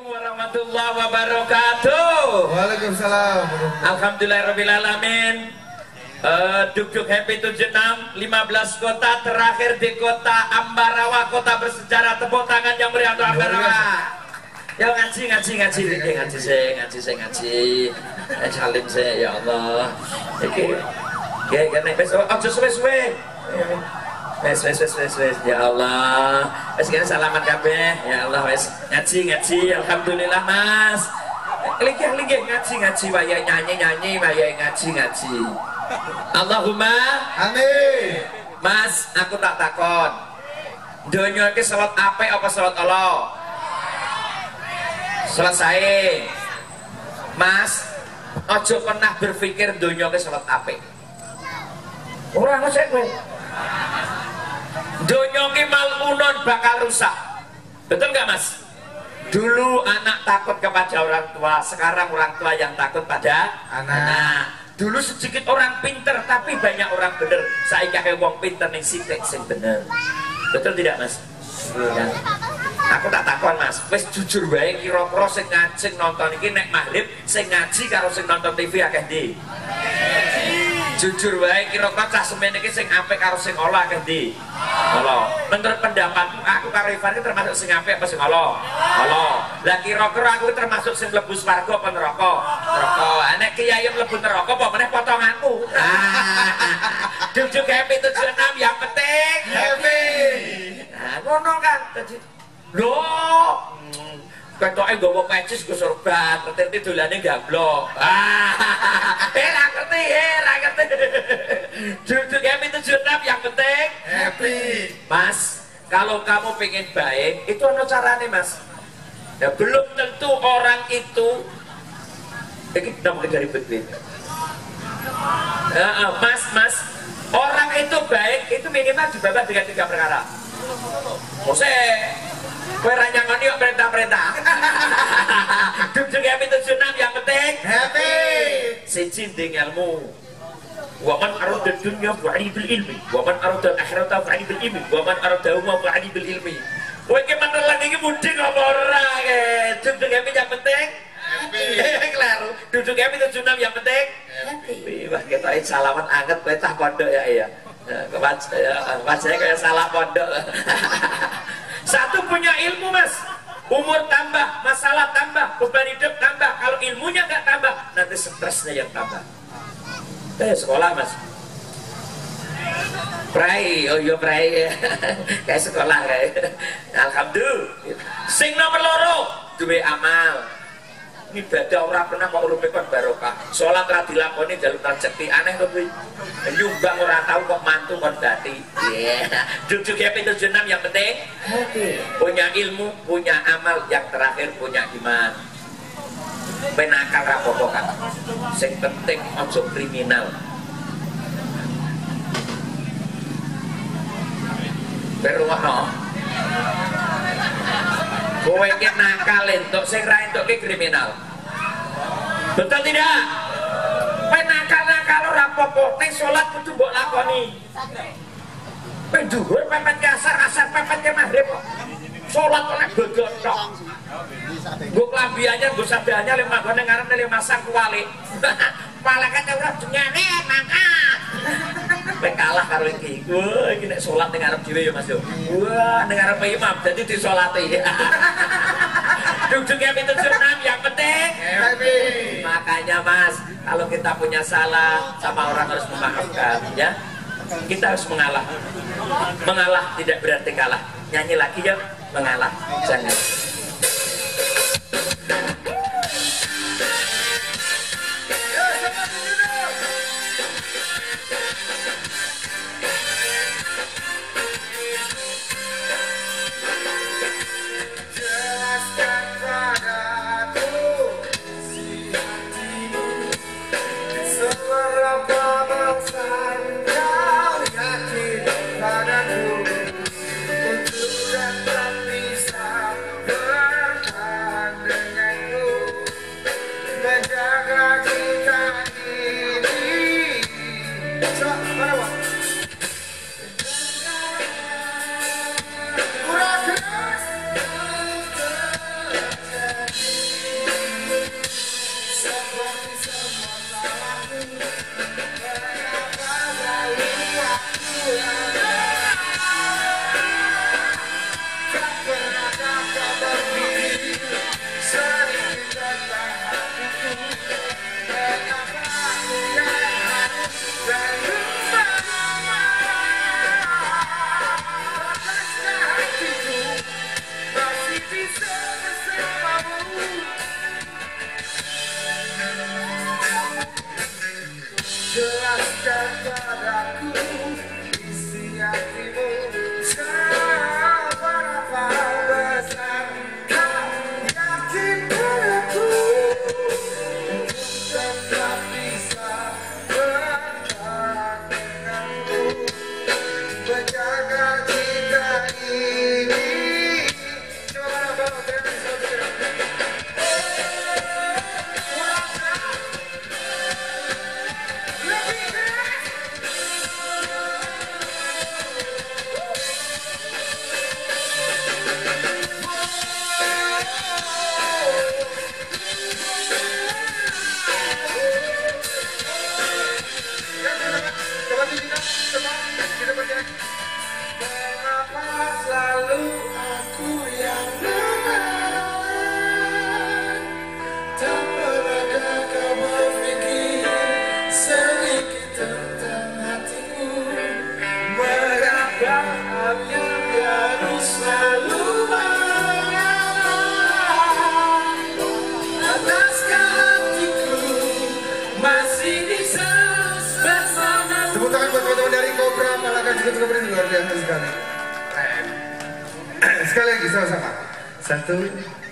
warahmatullahi wabarakatuh. Waalaikumsalam. Alhamdulillahirrahmanirrahim. Uh, duduk happy 76 15 kota terakhir di kota Ambarawa kota bersejarah. Tepuk tangan yang meriah untuk Ambarawa. ya ngaji ngaji ngaji ngaji ngaji. saya ngaji saya ngaji. Eh salim saya ya Allah. Oke oke kan besok ojo suwe suwe Wes wes wes wes wes. Ya Allah. Wes kene salaman kabeh. Ya Allah wes. Ngaji ngaji. Alhamdulillah Mas. Linggih linggih ngaji ngaji. Waya nyanyi nyanyi. Waya ngaji ngaji. Allahumma. Amin. Mas aku tak takon. Donya iki salat apik apa salat Allah? Selesai Mas Ojo pernah berpikir donya iki salat apik? Ora ngecek kowe Donya ki malunon bakal rusak Betul nggak Mas? Dulu anak takut kepada orang tua, sekarang orang tua yang takut pada Anak. Dulu sedikit orang pinter, tapi banyak orang bener. Saya kayak wong pinter nih sitik sing bener. Betul tidak mas? Ya. Aku tak takon mas, wes jujur bae kira-kira sing ngaji nonton iki nek maghrib sing ngaji karo sing nonton TV akeh ndi? Jujur wae kira-kira cah semen iki sing apik karo sing ala akeh ndi? Ala. Menurut pendapatmu aku karo Ivan iki termasuk sing apik apa sing ala? Ala. Lah kira-kira aku termasuk sing mlebu swarga apa neraka? Neraka. Nek kiai mlebu neraka apa meneh potonganku? Jujur happy 76 yang penting Happy. Nah, ngono kan. Lho. Ketoke nggawa pecis go sorban, ngerti dolane gablok. Ah, eh ra ngerti, eh ra ngerti. Duduk happy 76 yang penting Happy. Mas, kalau kamu pengen baik, itu ada caranya mas. Ya, belum tentu orang itu ini kita dari ah, mas, mas, orang itu baik itu minimal dibabat dengan tiga perkara. Mose, kue ranyangoni yuk perintah-perintah. Duduk happy 76 yang penting Happy. siji ilmu wa man arada akhirata fa'ali bil ilmi wa man arada umma fa'ali bil ilmi kowe ki menelan iki mudhing apa ora ke duduk happy yang penting Happy. Kelaru. Duduk happy itu junam yang penting. Wah, kita ini salaman anget kowe tah pondok ya iya. Wajahnya kayak salah pondok. Satu punya ilmu mas. Umur tambah, masalah tambah, beban hidup tambah. Kalau ilmunya nggak tambah, nanti stresnya yang tambah. Eh sekolah mas. Prai, oh iya prai kayak sekolah kayak. Alhamdulillah. Sing nomor loro, duwe amal. Ibadah orang pernah kok urupe kon barokah. Salat ra dilakoni dalam rezeki aneh to kuwi. Nyumbang ora tahu kok mantu kon dati. Iya. Duduk ya pintu jenam yang penting punya ilmu, punya amal, yang terakhir punya iman. Penakal rapopo kan. Sing penting ojo kriminal. Berungono. Kowe iki nakal entuk sing ra entuk kriminal. Betul tidak? Kowe nakal-nakal ora apa-apa, ning salat kudu mbok lakoni. Kowe dhuwur pepet ke asar, pepet ke maghrib. Salat oleh godhok Gue kelambiannya, gue sabdanya lima gue ngarep lima masang kuali. Malah kan ora dunyane mangkat. Kowe kalah karo iki. Wah, iki nek salat ning arep dhewe ya Mas yo. Wah, ning arep imam dadi disolati. Duduk yang itu senam yang penting. Makanya Mas, kalau kita punya salah sama orang harus memaafkan ya. Kita harus mengalah. Mengalah tidak berarti kalah. Nyanyi lagi ya, mengalah. Jangan. 吃，来我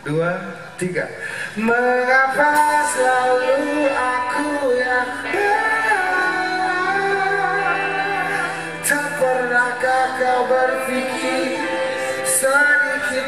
dua, tiga. Mengapa selalu aku yang Tak pernahkah kau berpikir sedikit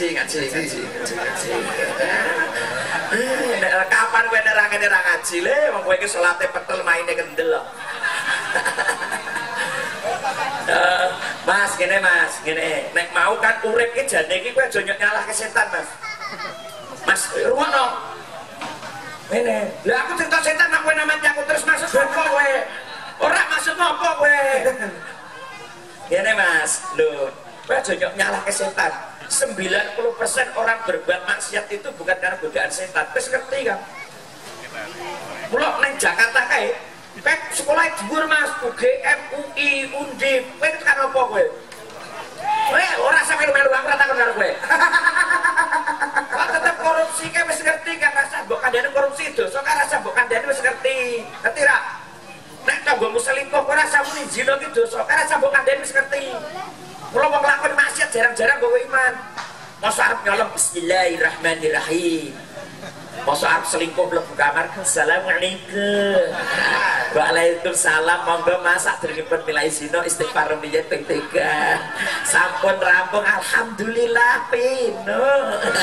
ngaji, ngaji, ngaji, ngaji, ngaji. Eh, kapan kowe nerangke nerang ngaji le, wong kowe iki salate petel maine kendel. Eh, Mas, gini Mas, gini. Nek mau kan urip ki jane iki kowe aja nyalah ke setan, Mas. Mas, ruwono. Ngene. Lah aku cerita setan aku namanya aku terus masuk apa kowe? Ora maksud apa kowe? Gini Mas, lho, kowe aja nyalah ke setan. 90% orang berbuat maksiat itu bukan karena godaan setan. Wis ngerti kan? Mula neng Jakarta kae, kowe sekolah dhuwur Mas, UGM, UI, Undip, itu kan apa kowe? Kowe ora sampe melu aku ora takon karo kowe. Tetep korupsi kae wis ngerti kan rasa mbok kandhane korupsi dosa kan rasa mbok kandhane wis ngerti. Ngerti ra? Nek tanggomu selingkuh ora muni zina ki dosa, kan rasa mbok kandhane wis ngerti. Mula wong lakon maksiat jarang-jarang gawe iman. Masa arep nyolong bismillahirrahmanirrahim. Masa arep selingkuh mlebu kamar, Assalamualaikum. Waalaikumsalam, monggo masak derengipun milai zina istighfar mbiyen ping 3. Sampun rampung alhamdulillah pino.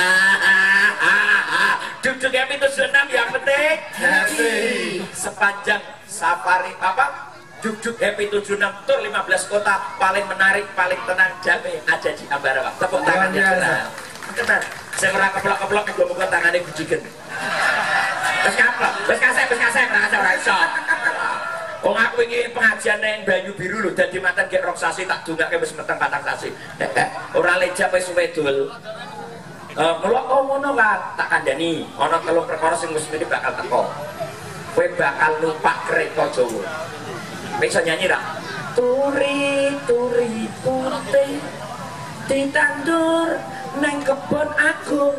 Duduk happy itu senam yang penting Happy. sepanjang safari apa Juk-juk Happy 76 Tour 15 kota paling menarik, paling tenang, damai ada di Ambarawa. Tepuk tangan yang Luar biasa. kenal. Kenal. Saya merah keplok-keplok ke muka tangannya gujikan. Terus kaplok, terus kasih, terus kasih, terus kasih, orang iso. Wong aku ini pengajian yang Banyu Biru lho, dan di mata gek rong sasi tak dunga ke wis meteng patang sasi. Ora leja wis wedul. Eh, mula oh ngono kan, tak kandani. Ana telu perkara sing ini bakal teko. Kowe bakal lupa kereta Jawa. Bisa nyanyi ra? Turi turi putih ditandur neng kebon agung.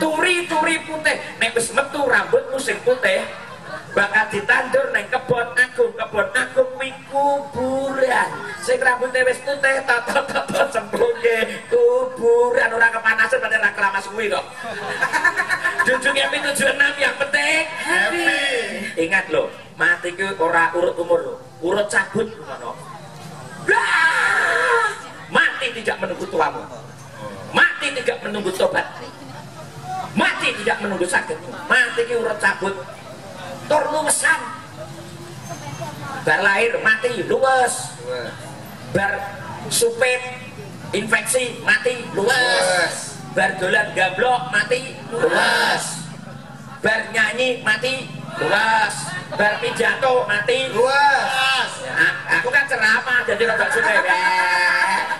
Turi turi putih nek wis metu rambutmu sing putih bakal ditandur neng kebon agung kebon agung kuwi kuburan sing rambutnya wis putih toto toto cemplungke kuburan ora kepanasan pada ra keramas kuwi kok Jujur happy 76 yang penting Happy. Ingat loh, mati ku ora urut umur loh, urut cabut. Lah, Mati tidak menunggu tuamu. Mati tidak menunggu tobat. Mati tidak menunggu sakit. Mati ki urut cabut. Tur luwesan. Bar lahir mati luwes. Bar supit infeksi mati luwes. Bar gablok mati luwes. Bar nyanyi mati luwes. Bar pidato mati Luas. A- aku kan ceramah jadi rada suka ya.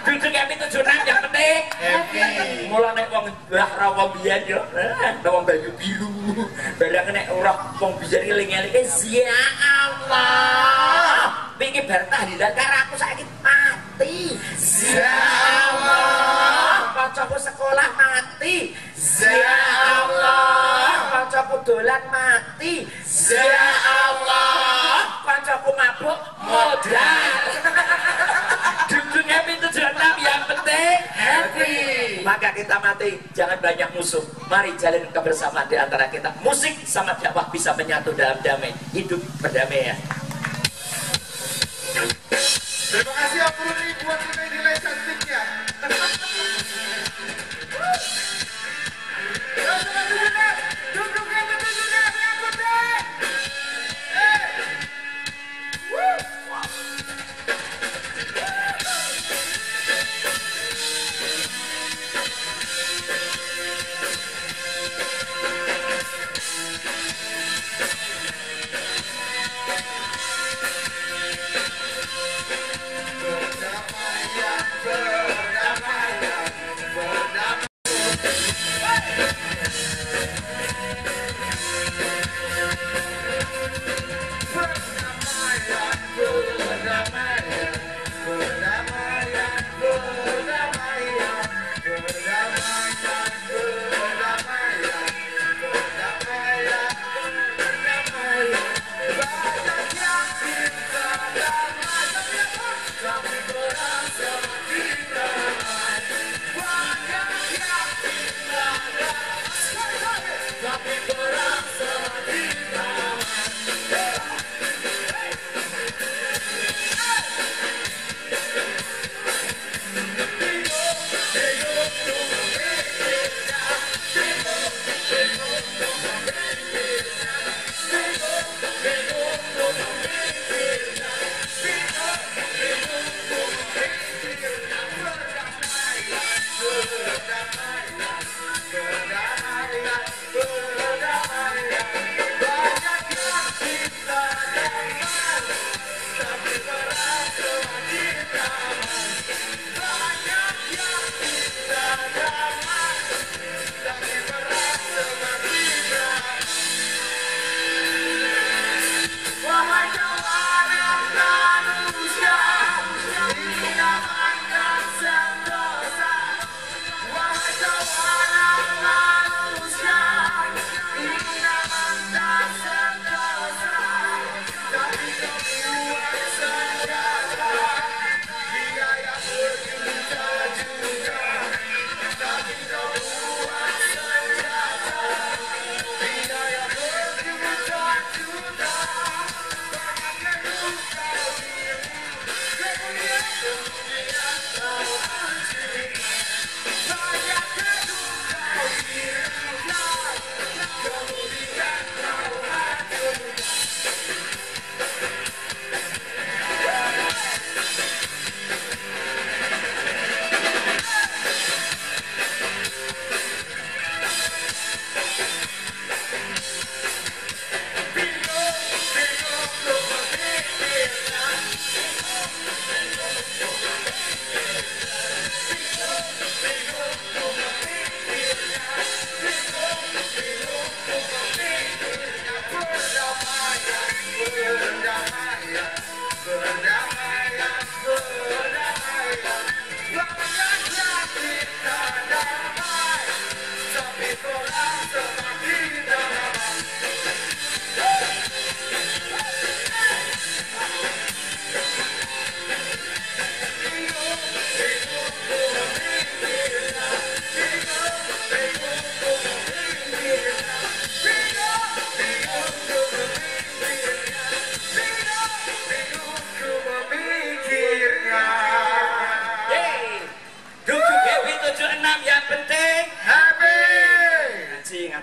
Duduk tujuh enam yang penting. Happy. Mula nek wong lah ra wong biyen yo, eh, wong banyu biru. Barang nek ora wong biyen eling-eling ya Allah. Iki bar tahlilan karo aku saiki mati. Ya Allah. Kancaku sekolah mati. Mati. Ya Allah. Kancaku mabuk modal. Dudung happy 76 yang penting happy. Maka kita mati jangan banyak musuh. Mari jalin kebersamaan di antara kita. Musik sama dakwah bisa menyatu dalam damai. Hidup berdamai ya. Terima kasih Om Rudi buat nilai-nilai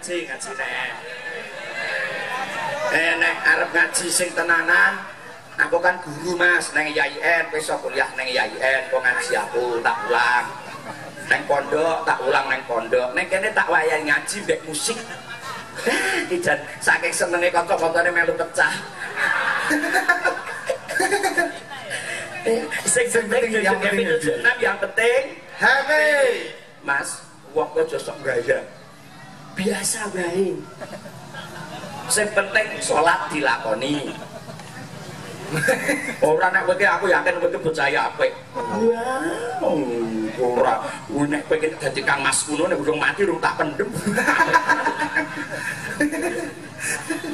ngaji ngaji nek eh nek arep ngaji sing tenanan aku kan guru mas neng IAIN besok kuliah neng IAIN kok ngaji aku tak ulang. Neng pondok tak ulang neng pondok. Neng kene tak wayahi ngaji mbek musik. Ijan saking senenge kanca-kancane melu pecah. Sing penting yang penting yang penting. Happy. Mas, wong aja sok gaya. Biasa wae. Sing penting salat dilakoni. Ora nek kowe aku yakin kowe percaya apik. Ora. Nek kowe dadi Kang Mas kuno nek urung mati urung tak pendem.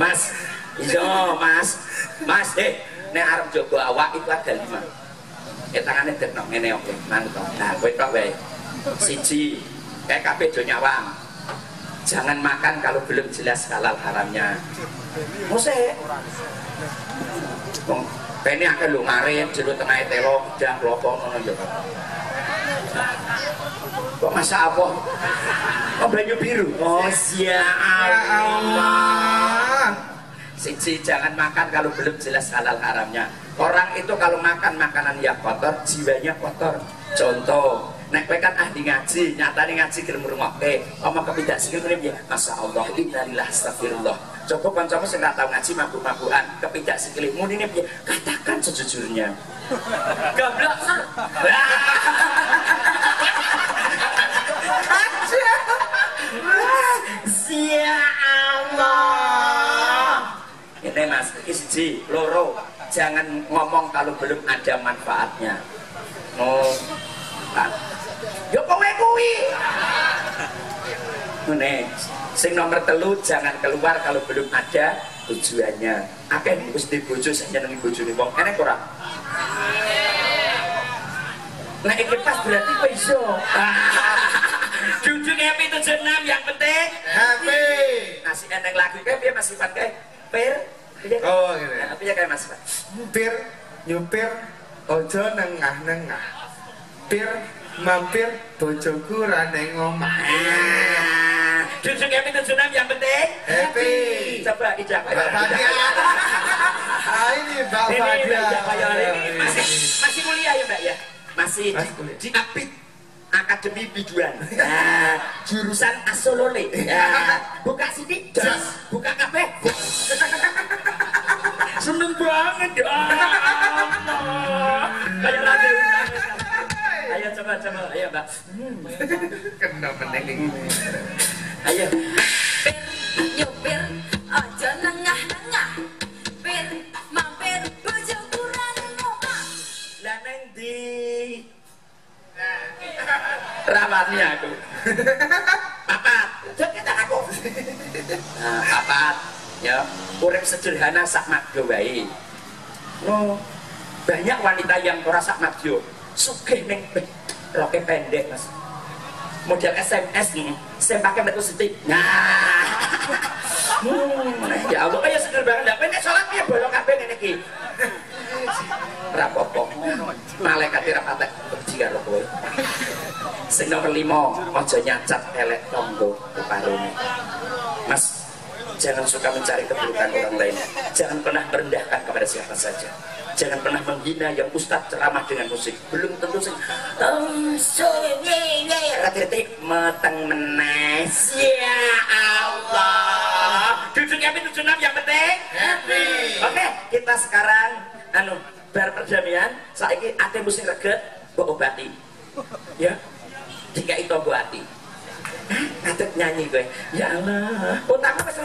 Mas, iya Mas. Mas, eh, nek arep jaga awak itu ada lima. Eh tangannya dekno ngene oke, mantap. Nah, kowe tok wae. Siji, kayak kabeh do nyawang. Jangan makan kalau belum jelas halal haramnya. Wong Bene akeh lho ngarit jero tengah telo gedang klopo ngono ya. Kok masak apa? Oh banyu biru. Oh ya Allah. Siji jangan makan kalau belum jelas halal haramnya. Orang itu kalau makan makanan yang kotor, jiwanya kotor. Contoh, nek kowe kan ahli ngaji, nyatane ngaji gelem ngrungokke, omong kepidak sikil ngene ya. Masyaallah, innalillahi astagfirullah. Coba kancamu sing gak tau ngaji mabuk-mabukan, kepidak sikile muni piye? Katakan sejujurnya. Goblok. Sia Allah. Ini mas, isji, loro, jangan ngomong kalau belum ada manfaatnya. Oh? Kowe. Ngene, sing nomor telu jangan keluar kalau belum ada tujuannya. Akeh di bojo sing nyenengi bojone wong. Enek ora? Nah, iki pas berarti iso. Jujur happy tujuh enam yang penting Happy. ngasih eneng lagu kayak dia masih pakai per Piye? Oh, gitu ya. Nah, piye kayak mas Pak? Pir, nyupir, ojo nengah-nengah. Pir, mampir, bojoku rane ngomah. Ah, Jujur happy tujuh enam yang penting Happy. Coba ijak Mbak Fadia. Ah, ini Mbak Ini Fadia. Ini masih masih kuliah ya Mbak ya? Masih Masih di, di Apit Akademi Biduan. Nah, jurusan Asolole. Nah, buka sini, jas. Buka kafe. Seneng banget ya. Allah. Kayak lagu. Coba coba, ayo Mbak. Kena meneng. Ayo. Pir, nyupir, aja nengah-nengah. Pir, mampir, bojo kurang ngomong. Lah neng di rawani aku. Papat, kita aku. Nah, papat, ya. Urip sederhana sak madyo wae. No, banyak wanita yang ora sak madyo. Sugih ning eh, roke pendek, Mas. Model SMS nih, pakai metu setik. Nah, hmm, ya Allah, kayak banget. Lah, ini sholat ya bolong kabeh ngene iki. rapopo malaikat ira patek benci karo kowe sing nomor lima aja nyacat elek tonggo keparone mas jangan suka mencari keburukan orang lain jangan pernah merendahkan kepada siapa saja jangan pernah menghina yang ustaz ceramah dengan musik. Belum tentu sing rati-rati meteng menes. Ya Allah. Duduk happy tujuh enam yang penting. Happy. oke kita sekarang anu bar perdamaian. Saiki ate mesti reget mbok obati. Ya jika itu mbok ati Ngadek nyanyi gue Ya Allah. Otakku wis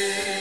Amen.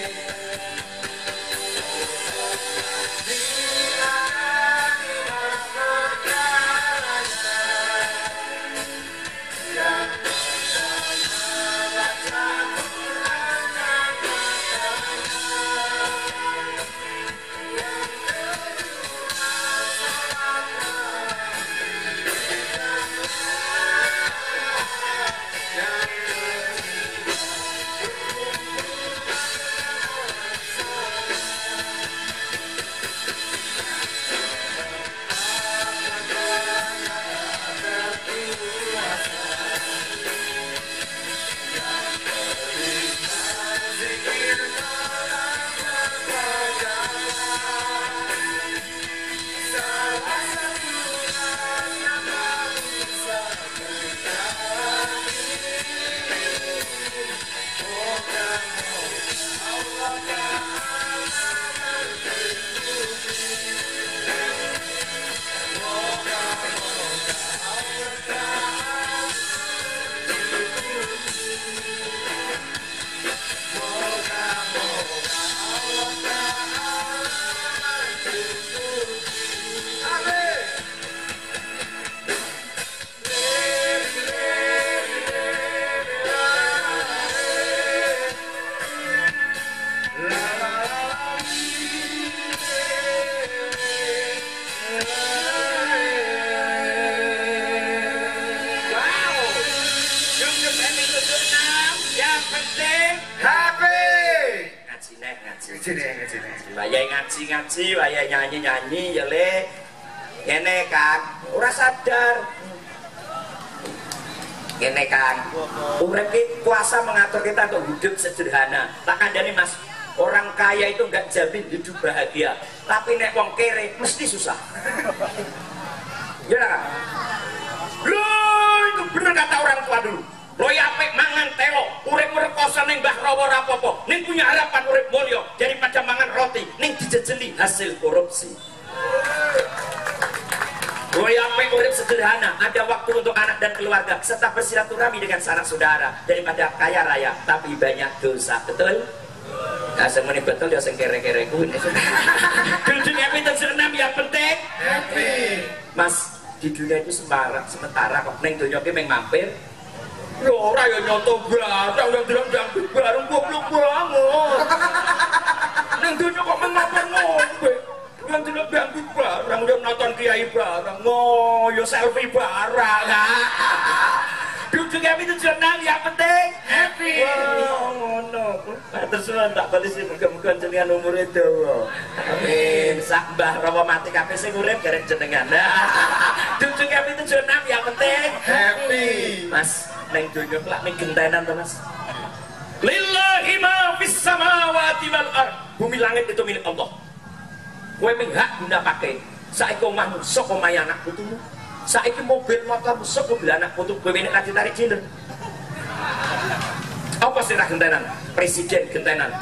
Ngaji wayahe ngaji ngaji wayahe nyanyi nyanyi ya le. Ngene ora sadar. Ngene kan urip ki kuasa mengatur kita untuk hidup sederhana. Tak kandani mas. Orang kaya itu nggak jamin hidup bahagia. Tapi nek wong kere mesti susah. Ya kan Loh, itu bener kata orang tua dulu merekoso ning mbah rawa rapopo ning punya harapan urip mulya daripada mangan roti ning dijejeli hasil korupsi Lo ya apik urip sederhana ada waktu untuk anak dan keluarga serta bersilaturahmi dengan sanak saudara daripada kaya raya tapi banyak dosa betul Nah, semuanya betul ya sing kere-kere ku ini. Duduk happy tersenam yang penting Happy. Mas, di dunia itu sementara, sementara kok neng dunia ki meng mampir. Lho ora ya nyoto blatang yang dirang-dirang bareng goblok banget. Nang dunyo kok menapa ngombe. Yang dirang bangku barang, yang nonton kiai barang, Ngoyo selfie bareng. Duduk happy itu senang yang penting Happy. Ngono. Terus tak balik sih muga-muga jenengan umur itu. Amin. Sak Mbah Rawa mati kabeh sing urip garek jenengan. Duduk happy itu senang yang penting Happy. Mas, neng dunya kelak ning gentenan to, Mas. Lillahi ma fis samawati wal ard. Bumi langit itu milik Allah. Kowe ming hak guna pakai. Saiki omahmu saka omahe anak putumu. Saiki mobil motormu saka mobil anak putu. Kowe ini ra ditarik cinder. Apa sih gentenan? Presiden gentenan,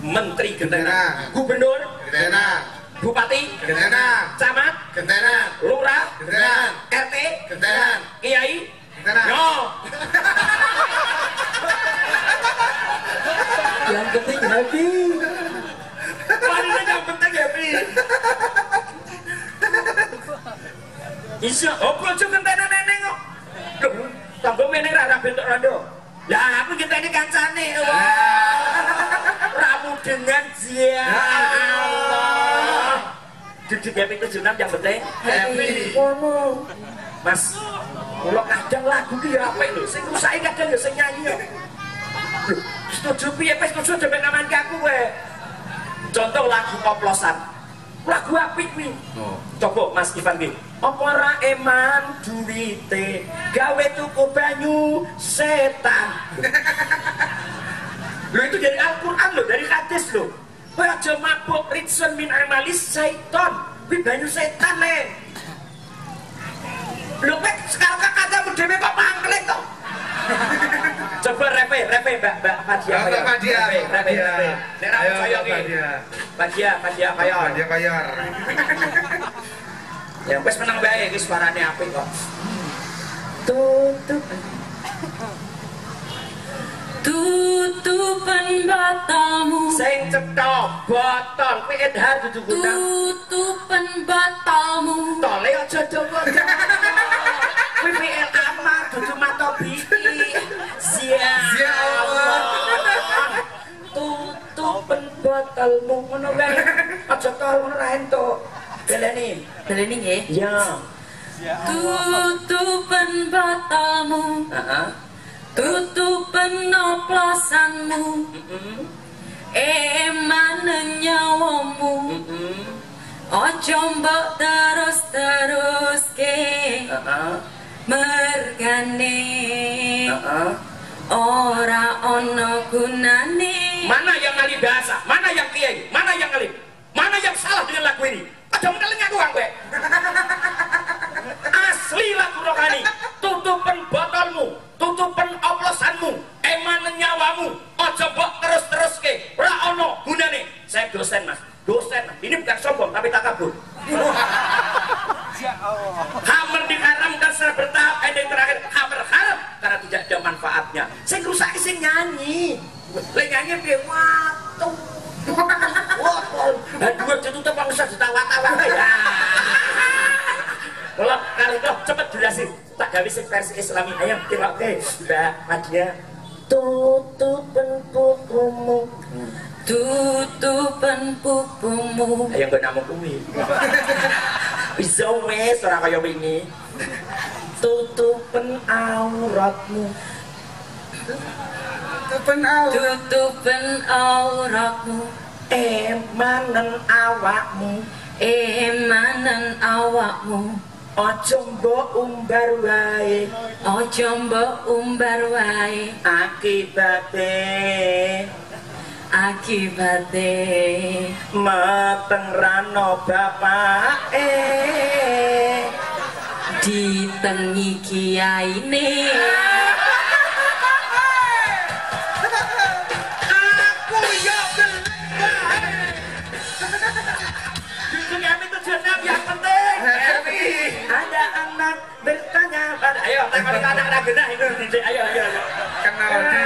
menteri gentenan, gubernur, Gentenan. bupati, Gentenan. camat, Gentenan. lurah, Gentenan. RT, Gentenan. kiai, Gentenan. Yo. yang penting happy. Mana yang penting happy. Bisa, oh bojo kentene neneng kok. Loh, tanggo meneng ra ra bentuk rondo. Lah aku kita ini kancane. Wah. Ramu dengan dia. Allah. Duduk happy tujuh enam yang penting Happy. Ngono. Mas, kalau kadang lagu ki ya apik lho, sing rusake kadang ya sing nyanyi ya. Lho, setuju piye wis setuju dhewe naman aku kowe. Contoh lagu oplosan. Lagu apik kuwi. Oh. Coba Mas Ivan ki. Apa ora eman duwite gawe tuku banyu setan. Lho itu dari Al-Qur'an loh, dari hadis. Kowe aja mabuk ritsun min amalis syaiton. Kuwi banyu setan, Le. Lho kowe sekarang katamu dhewe kok mangkling kok. Coba repe, repe Mbak Mbak Fadia. Mbak Fadia, Repe, Mbak repe. Nek ra percaya Mbak ki. Fadia. Fadia, Fadia kaya. Dia bayar. Ya wis menang bae iki suarane apik kok. Tutup Tutupan batalmu sing cetha botol kuwi edhar dudu. Tutupan batalmu Tole aja dawa-dawa. Kuwi PL ama dudu mata Tutupen botolmu ngono wae. Aja tol ngono ra entuk. Beleni. Dalene nggih Ya. Tutupan batalmu Heeh. Tutupan oplosanmu Heeh. Eman nyawamu Heeh. Ojo mbok terus-terus ke Heeh. Mergane Heeh. Ora ono gunane Mana yang ngalih bahasa? Mana yang kiai? Mana yang ngalih? Mana yang salah dengan lagu ini? Ada menteling aku kan gue? Asli lagu rohani. Tutupan botolmu, tutupan oplosanmu, eman nyawamu. Ojo mbok terus-terus ke. Ora ono gunane. Saya dosen mas, dosen. Ini bukan sombong tapi takabur. Hammer diharamkan secara bertahap, ada yang terakhir hammer haram karena tidak ada manfaatnya. Saya rusak sing nyanyi. Lek nyanyi watu. Wah, dan dua ditutup bangsa ditawa-tawa ya. Kalau kali kau cepet jelasin, tak gawe sing versi Islami ayam tirok ke Mbak Madia. Tutupan bukumu. Tutupan pupumu Ayam gue namu kuwi. Bisa wes ora kaya wingi. Tutupan auratmu. Tutupan out. Tutupan auratmu emanen awakmu emanen awakmu aja mbok umbar wae aja mbok umbar wae akibate akibate. Meteng rano bapake. Ditengi kiyaine. Aku ya tujuan yang penting. Happy. ada anak bertanya ayo anak anak genah itu ayo ayo ayo. Kenal di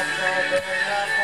Happy.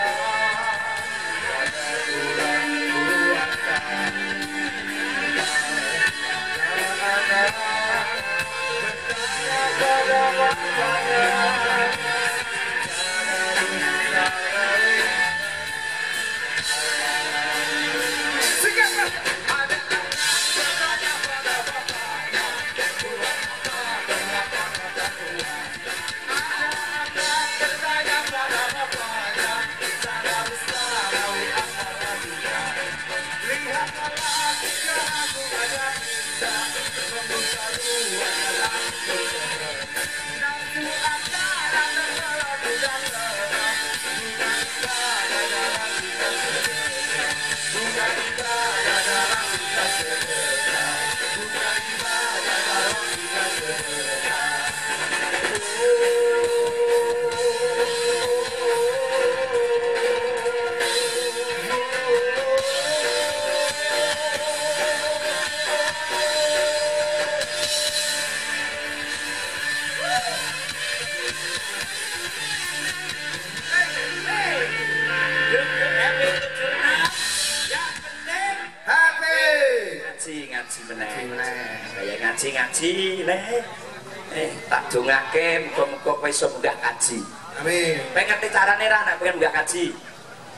Dongake muga-muga kowe iso munggah kaji Amin. pengen carane ra nek pengen munggah kaji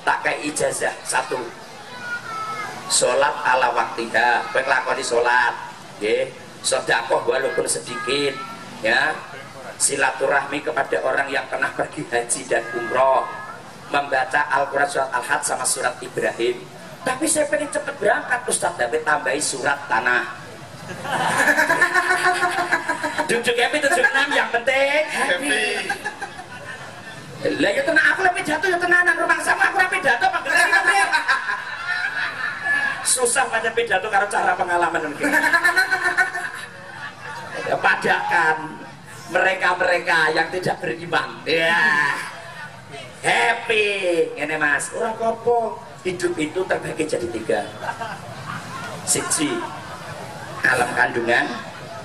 tak kayak ijazah satu. Sholat ala waktiha. Kowe nglakoni sholat nggih. Sedekah walaupun sedikit ya. Silaturahmi kepada orang yang pernah pergi haji dan umroh. Membaca Al-Quran surat Al-Had sama surat Ibrahim. Tapi saya pengen cepet berangkat Ustaz. David tambahi surat tanah Duduk happy tujuh enam yang penting Happy. lah ya tenang aku lebih jatuh ya tenanan rumah sama aku lebih jatuh apa gimana susah pada pidato karo cara pengalaman iki. Ya, Padakan mereka-mereka yang tidak beriman. Ya. Happy, ini mas. Orang kopo hidup itu terbagi jadi tiga. Siji, alam kandungan,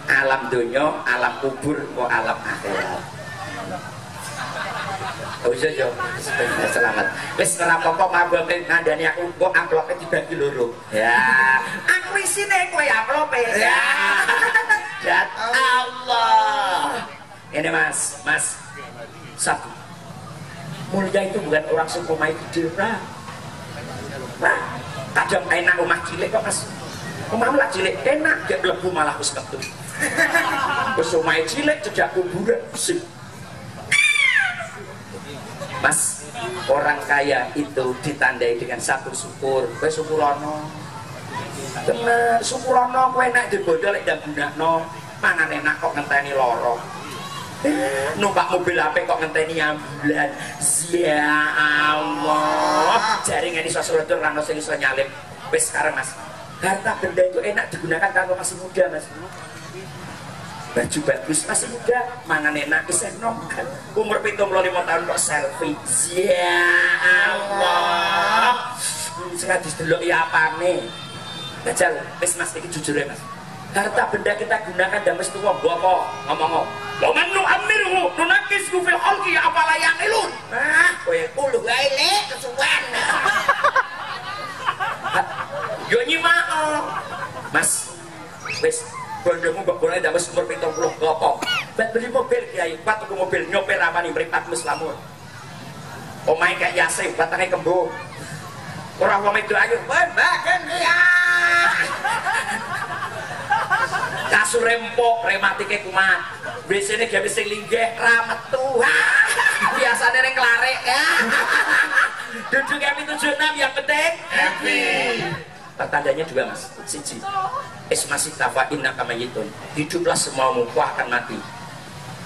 alam dunia, alam kubur, kok alam akhirat. Oh iya Bismillah, selamat. Wis ora apa-apa mabuk ngandani aku kok amplopnya dibagi loro. Ya, aku isine kowe amplope. Ya. Dan Allah. Ini Mas, Mas. Satu. Mulia itu bukan orang suku mai gede, Nah, kadang enak rumah cilik kok Mas. Lah cilik enak, gak lebu malah wis metu. Wis omahe cilik cedhak kuburan sip. Mas, orang kaya itu ditandai dengan satu syukur. Kowe syukurono. Bener, syukurono kowe nek dibodol lek ndak gunakno, mangan enak kok ngenteni loro. Numpak mobil apa kok ngenteni ambulan. Ya Allah. Jaringan iso surutur lan sing iso nyalip. Wis sekarang Mas. Harta benda itu enak digunakan kalau masih muda, Mas baju bagus masih muda mangan enak bisa nom umur pitung puluh lima tahun kok selfie. Ya Allah. Sengaja dulu ya apa nih Bajal, wis mas ini jujur ya mas. Harta benda kita gunakan dan mesti tua gua kok ngomong lo menu amiru nunakis ku fil holki apalah yang ilun ah kowe ulu gaile kesuwen. Yo nyimak mas wis bondomu mbok boleh ndak wis umur 70 gopo. Bet beli mobil kiai, kuat tuku mobil nyopir ramani mripat muslamur. Omahe kayak Yasin, batangnya kembu. Ora wong itu ayo, "Woi, Mbak, dia." Kasur rempok, rematike kumat. Biasanya gawe sing linggih ra metu. Biasane ning ya. Duduk happy 76 yang penting happy. Tandanya dua mas, siji Ismasi tafa inna kamayitun Hiduplah semuamu, kau akan mati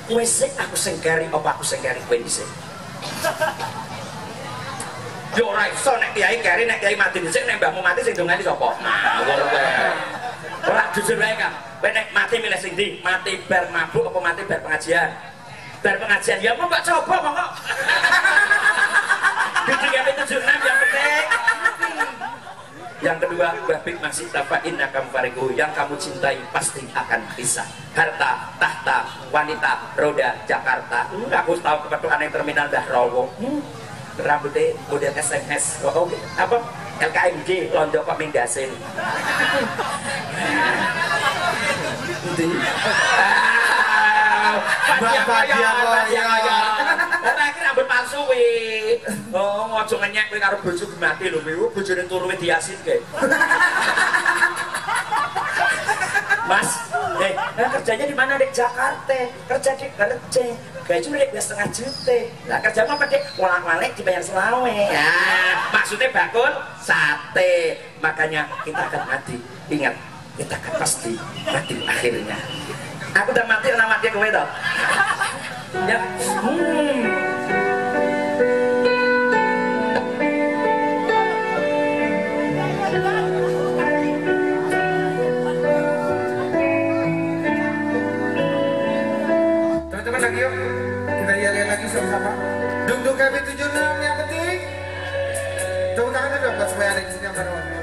Kue aku sengkari, apa aku sengkari kue di sini Yo ora iso nek kiai keri nek kiai mati dhisik nek mbahmu mati sing dongani sapa? Ngawur kowe. Ora jujur wae kan. Kowe nek mati milih sing ndi? Mati bar mabuk apa mati bar pengajian? Bar pengajian ya mbak coba kok. Duduk yang itu jurnal yang penting. Yang kedua, babik masih tafa inna fariku yang kamu cintai pasti akan bisa. Harta, tahta, wanita, roda, Jakarta. Hmm, aku tahu kebetulan yang terminal Dahrowo. Hmm, rambutnya model SMS. Oh, oh, apa? LKMG, Londo kok Minggasin. Bapak dia. Terakhir rambut palsu wi. Oh, ojo ngenyek kowe karo bojo gemati lho, wi. Bojone turu diasinke. Mas, eh, nah kerjanya di mana dek Jakarta? Kerja di kerja, gaji cuma dek setengah juta. Nah kerja apa dek? Ngulang ngalik dibayar selawe. Ya, maksudnya bakul sate. Makanya kita akan mati. Ingat, kita akan pasti mati akhirnya. Aku udah mati, nama mati kowe toh. Ya, hmm. KB76 yang penting. Tepuk tangan dulu buat semua yang ada di sini yang baru.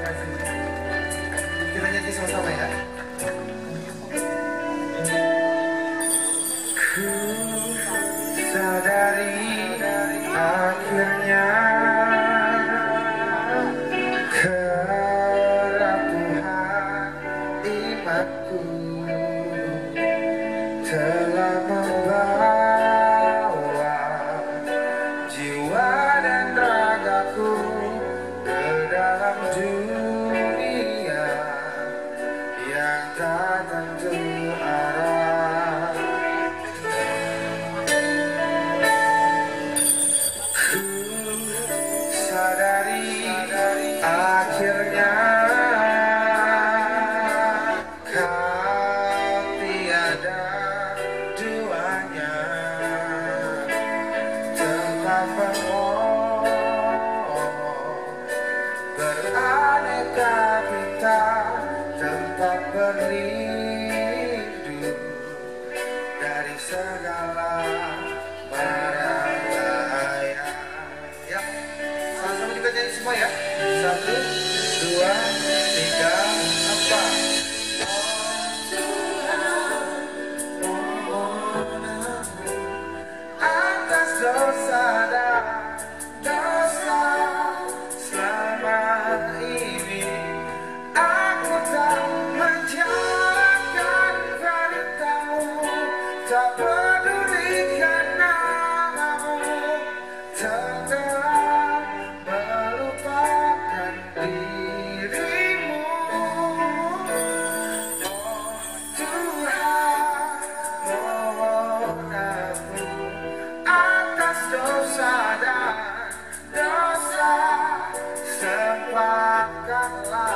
Sepakatlah aku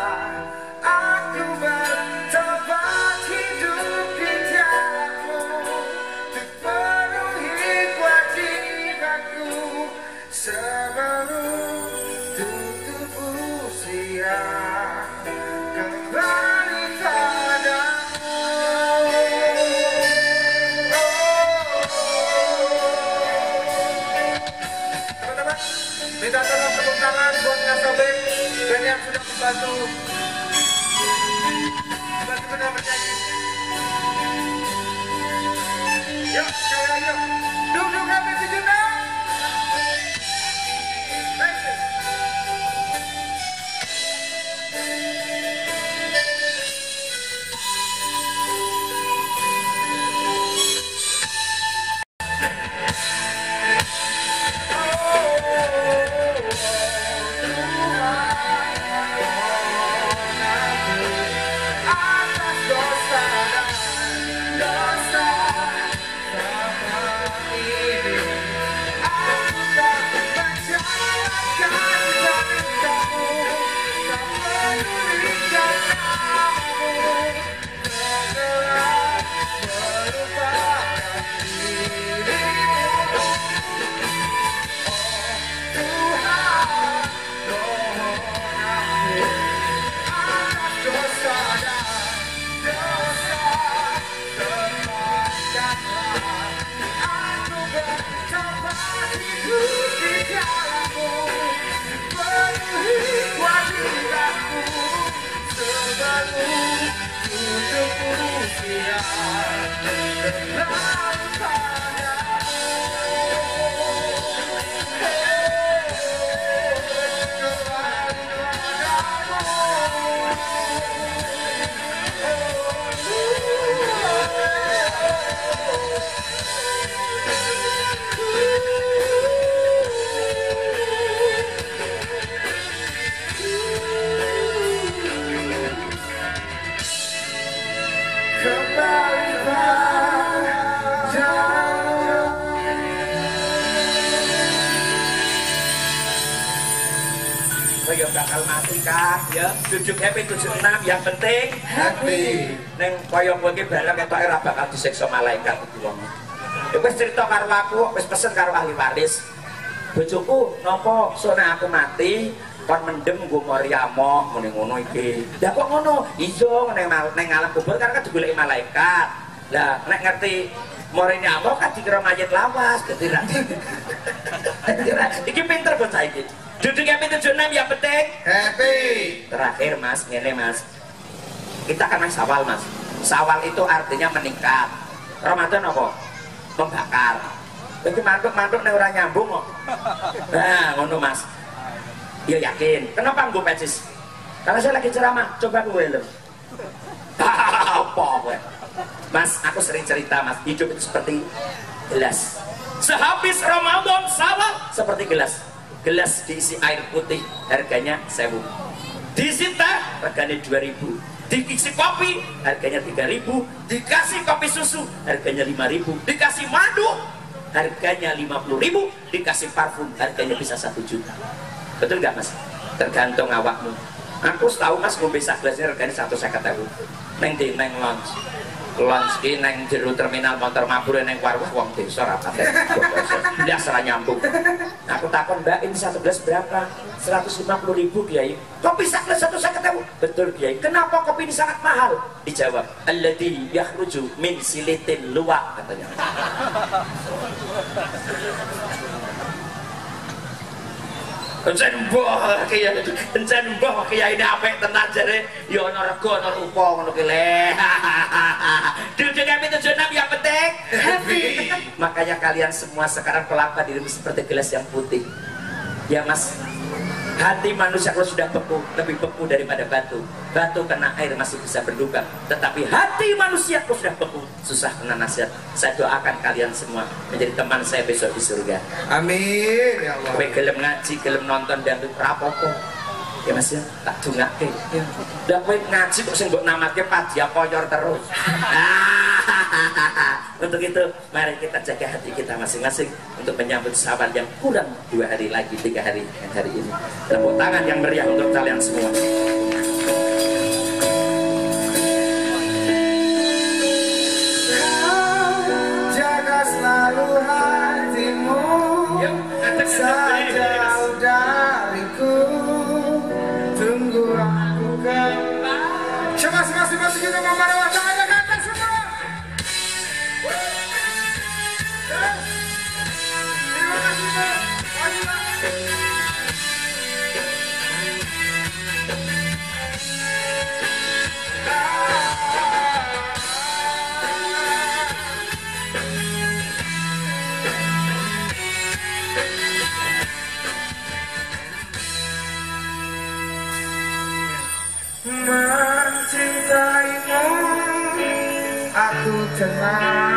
Yeah. Bakal mati kah ya Tujuh happy tujuh enam yang penting Happy. Neng kaya kowe iki barang ketok ora bakal disiksa malaikat iki wong. Ya cerita karo aku, wis pesen karo ahli waris. Bojoku napa sone aku mati kon mendem nggo Maryamo muni ngono iki. Lah kok ngono? Iya neng neng alam kubur kan kan digoleki malaikat. Lah nek ngerti Maryamo kan dikira mayit lawas, dadi ra. Iki pinter bocah iki. Duduk yang pintu enam yang penting. Happy. terakhir mas ini mas. Kita kan main sawal mas. Sawal itu artinya meningkat. Ramadan apa? Membakar. Jadi mantuk-mantuk nih orang nyambung kok. Nah ngono mas. Iya yakin. Kenapa gue pecis? Karena saya lagi ceramah coba gue lho. Apa gue mas aku sering cerita mas. Hidup itu seperti gelas. Sehabis Ramadan sawal seperti gelas gelas diisi air putih harganya sewu. Diisi teh harganya 2000 dikasih kopi harganya 3000 dikasih kopi susu harganya 5000 dikasih madu harganya 50000 dikasih parfum harganya bisa 1 juta. Betul nggak mas? Tergantung awakmu. Aku tahu mas ngombe sak gelasnya harganya satu saya tahu neng di neng lounge lunch ki neng jero terminal motor mabur neng warung wong desa ra pate blas ra nyambung. Aku takon mbak ini satu gelas berapa? 150 ribu kiai. Kopi sak gelas ketemu betul kiai. Kenapa kopi ini sangat mahal? Dijawab alladhi yakhruju min silitin luwak katanya Kencen mbah kiai, kencen mbah kiai ini apik tenan jare ya ana rego ana rupa ngono ki le. Duduk kami tujuh enam yang penting happy. Makanya kalian semua sekarang pelapa dirimu seperti gelas yang putih. Ya Mas, Hati manusia kalau sudah beku, lebih beku daripada batu. Batu kena air masih bisa berduka. Tetapi hati manusia kalau sudah beku, susah kena nasihat. Saya doakan kalian semua menjadi teman saya besok di surga. Amin ya Allah. Kowe gelem ngaji, gelem nonton dan rapopo. Ya Mas ya, tak dungake. Ya. Lah kowe ngaji kok sing mbok namake padya koyor terus. untuk itu, mari kita jaga hati kita masing-masing untuk menyambut sahabat yang kurang dua hari lagi, tiga hari yang hari ini. Tepuk tangan yang meriah untuk kalian semua. Jaga selalu hatimu Yuk, Aku